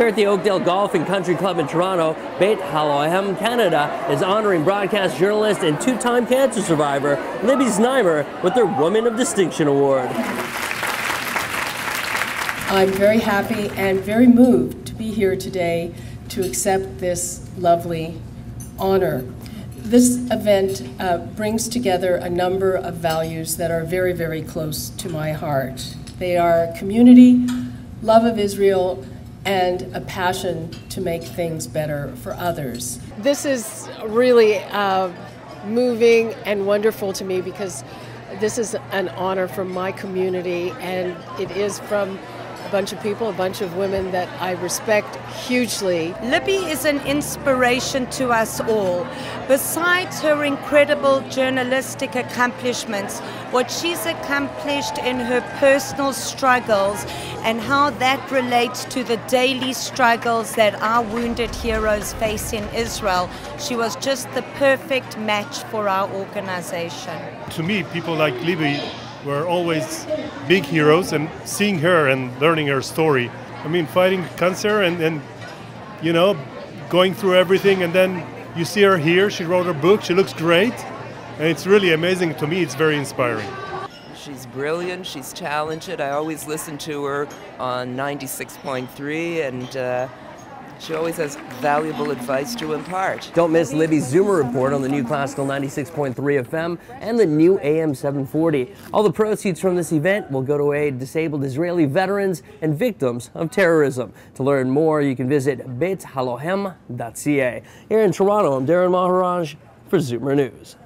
Here at the Oakdale Golf and Country Club in Toronto, Beit Halochem Canada is honoring broadcast journalist and two-time cancer survivor Libby Znaimer with their Woman of Distinction Award. I'm very happy and very moved to be here today to accept this lovely honor. This event uh, brings together a number of values that are very, very close to my heart. They are community, love of Israel, and a passion to make things better for others. This is really uh, moving and wonderful to me because this is an honor from my community and it is from a bunch of people, a bunch of women that I respect hugely. Libby is an inspiration to us all. Besides her incredible journalistic accomplishments, what she's accomplished in her personal struggles and how that relates to the daily struggles that our wounded heroes face in Israel, she was just the perfect match for our organization. To me, people like Libby were always big heroes, and seeing her and learning her story. I mean, fighting cancer and, and you know, going through everything, and then you see her here. She wrote her book. She looks great, and it's really amazing. To me, it's very inspiring. She's brilliant. She's talented. I always listen to her on 96.3, and uh, she always has valuable advice to impart. Don't miss Libby's Zoomer report on the new Classical 96.3 FM and the new AM 740. All the proceeds from this event will go to aid disabled Israeli veterans and victims of terrorism. To learn more, you can visit beithalochem.ca. Here in Toronto, I'm Darrin Maharaj for Zoomer News.